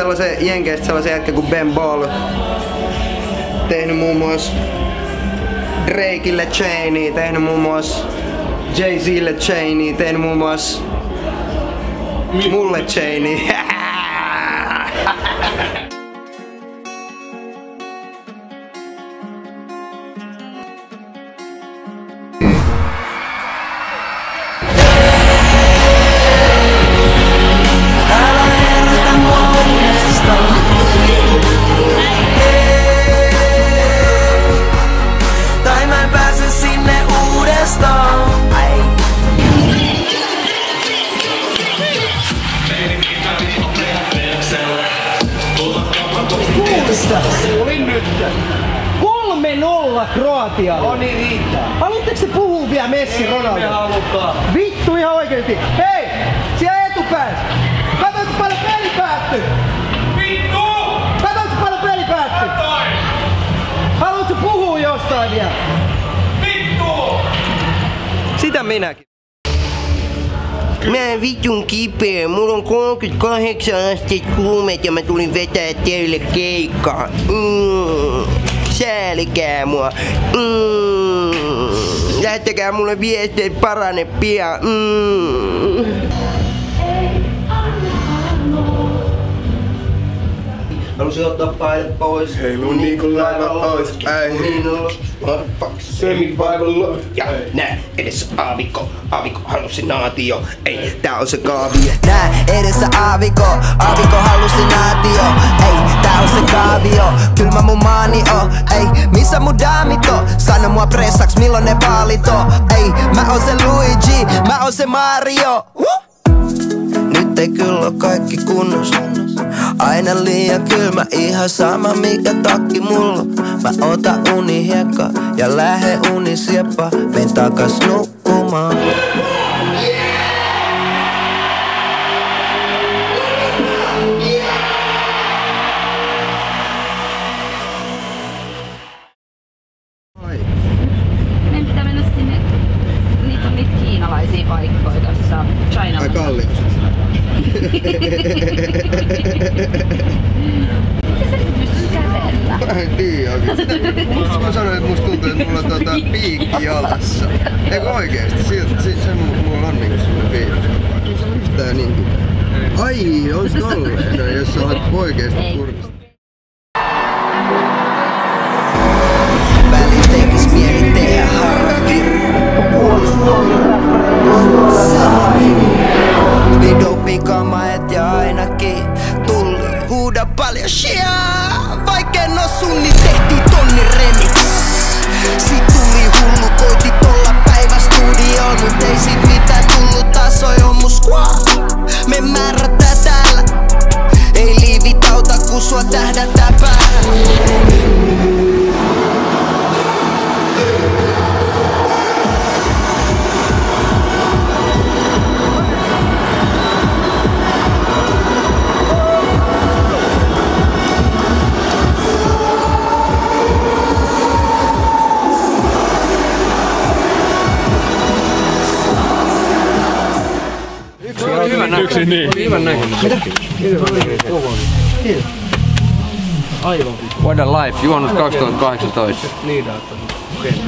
sellaisen jenkeistä sellaisen jätkä kuin Ben Ball. Tehnyt muun muassa Drakeille Chainia, tehnyt muun muassa Jay-Zille Chainia, tehnyt muun muassa mulle Chainia. Kuulin nyt. 3-0 Kroatia. No niin riittää. Haluatteko te puhua vielä Messi Ronaldo? Me halutaan. Vittu ihan oikeesti. Hei! Siellä etupäässä! Katsoitko paljon peli päättyy? Vittu! Katsoitko paljon peli päättyy? Toi! Haluatko puhua jostain vielä? Vittu! Sitä minäkin. Mä vitun kipeä, mulla on 38 astetta kuumet ja mä tulin vetää teille keikkaa. Mm. Säälikää mua. Mm. Lähettäkää mulle viestiä, parane pian. Mm. Halusin ottaa paidat pois. Hei, mun niinku laiva ois, äi. Niin on Semivaivalla. Ja nää edessä aavikko, aavikko hallusinaatio. Ei, tää on se kaavio. Nää edessä aaviko, aaviko hallusinaatio Ei, tää on se kaavio, kyllä mä mun maani o Ei, missä mun daamit on? Sano mua pressaks, milloin ne vaalit on? Ei, mä oon se Luigi, mä oon se Mario Woo! Nyt ei kyllä oo kaikki kunnossa Aina liian kylmä, ihan sama mikä takki mulla. Mä otan unihiekka ja lähde unisieppa. Meen takas nukkumaan Mä en tiedä oikeesti. Musta mä sanoin, että musta tuntuu, että mulla on tota piikki jalassa. Eikö oikeesti? Se, se mulla on niinku semmonen fiilis. Ei se ole yhtään niinku... Ai, on tolleen, no, jos sä olet oikeesti kurkista. Yksi niin. What a Life, juhannus 2018.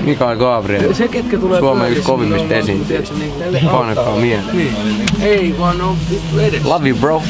Mikael Gabriel, Se ketkä tulee Suomen yksi kovimmista niin on- esiintyjistä. niin auttaa. mieleen. Niin. Ei vaan on edes. Love you bro.